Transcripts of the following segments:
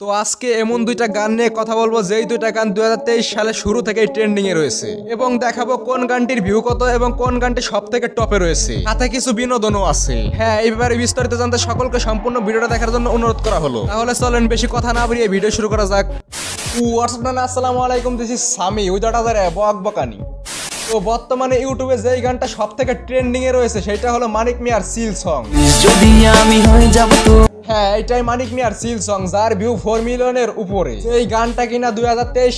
তো আজকে এমন দুইটা গান নিয়ে কথা বলব, যেই দুইটা গান দুই হাজার তেইশ সালে শুরু থেকেই ট্রেন্ডিং এ রয়েছে। এবং দেখাবো কোন গানটির ভিউ কত এবং কোন গানটি সব থেকে টপে রয়েছে। সাথে কিছু বিনোদনও আছে। হ্যাঁ এই ব্যাপারে বিস্তারিত জানতে সকলকে সম্পূর্ণ ভিডিওটা দেখার জন্য অনুরোধ করা হলো। তাহলে চলেন বেশি কথা না বাড়িয়ে ভিডিও শুরু করা যাক। হোয়াটসঅ্যাপ আসসালামু আলাইকুম দিস ইজ সামি উইদাউট বক বকানি তো বর্তমানে ইউটিউবে যেই গানটা সব থেকে ট্রেন্ডিং এ রয়েছে, সেটা হলো মানিক মিয়ার সিল সং যদি আমি হয়ে যাব তো হ্যাঁ এটাই মানিক মিয়ার সিল সং যার ভিউ ফোর মিলিয়নের উপরে। এই গানটা কিনা দুই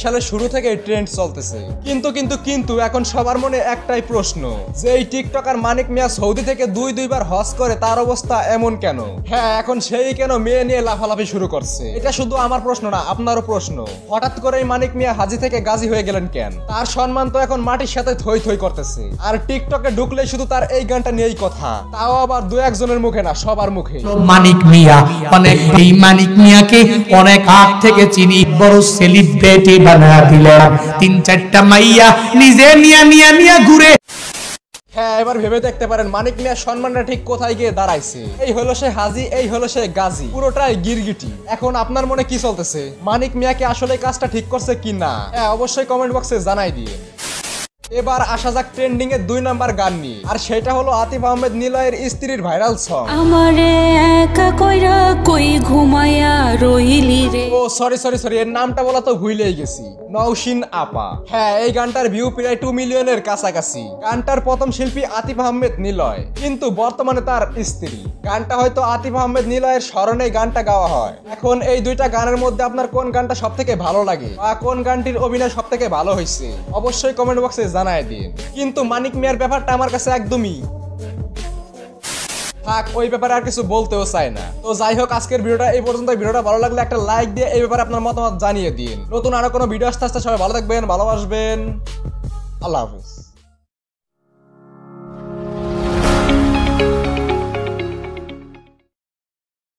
সালের শুরু থেকে ট্রেন্ড চলতেছে। কিন্তু কিন্তু কিন্তু এখন সবার মনে একটাই প্রশ্ন, যে এই টিকটকার মানিক মিয়া সৌদি থেকে দুই, দুইবার করে তার অবস্থা এমন কেন? হ্যাঁ এখন সেই কেন মেয়ে নিয়ে লাফালাফি শুরু করছে? এটা শুধু আমার প্রশ্ন না, আপনারও প্রশ্ন। হঠাৎ করেই মানিক মিয়া হাজি থেকে গাজী হয়ে গেলেন কেন? তার সম্মান তো এখন মাটির সাথে থই থই করতেছে। আর টিকটকে ঢুকলে শুধু তার এই গানটা নিয়েই কথা। তাও আবার দু একজনের মুখে না, সবার মুখে। মানিক মিয়া অনেক এই মানিক মিয়াকে অনেক আগ থেকে চিনি বড় সেলিব্রিটি বানা দিলাম। তিন চারটা মাইয়া নিজে নিয়া নিয়া নিয়া ঘুরে। হ্যাঁ এবার ভেবে দেখতে পারেন মানিক মিয়ার সম্মানটা ঠিক কোথায় গিয়ে দাঁড়াইছে। এই হলো সে হাজি এই হলো সে গাজী। পুরোটাই গিরগিটি। এখন আপনার মনে কি চলতেছে? মানিক মিয়াকে আসলে কাজটা ঠিক করছে কি না? হ্যাঁ অবশ্যই কমেন্ট বক্সে জানাই দিয়ে। এবার আসা যাক ট্রেন্ডিং এর দুই নাম্বার গান নিয়ে। আর সেটা হলো আতিফ আহমেদ নিলয়ের স্ত্রীর ভাইরাল সং আমারে একা ঘুমায়া রইলি রে। ও সরি সরি সরি এর নামটা বলা তো ভুলেই গেছি। নওশিন আপা। হ্যাঁ এই গানটার ভিউ প্রায় মিলিয়নের কাছাকাছি। গানটার প্রথম শিল্পী আতিফ আহমেদ নিলয়। কিন্তু বর্তমানে তার স্ত্রী। গানটা হয়তো আতিফ আহমেদ নিলয়ের স্মরণে গানটা গাওয়া হয়। এখন এই দুইটা গানের মধ্যে আপনার কোন গানটা সব থেকে ভালো লাগে? বা কোন গানটির অভিনয় সব থেকে ভালো হয়েছে অবশ্যই কমেন্ট বক্সে জানায় দিন। কিন্তু মানিক মিয়ার ব্যাপারটা আমার কাছে একদমই থাক, ওই ব্যাপারে আর কিছু বলতেও চায় না। তো যাই হোক, আজকের ভিডিওটা এই পর্যন্ত ভিডিওটা ভালো লাগলে একটা লাইক দিয়ে এই ব্যাপারে আপনার মতামত জানিয়ে দিন। নতুন আরও কোনো ভিডিও আসতে আসতে সবাই ভালো থাকবেন, ভালোবাসবেন। আল্লাহ হাফিজ।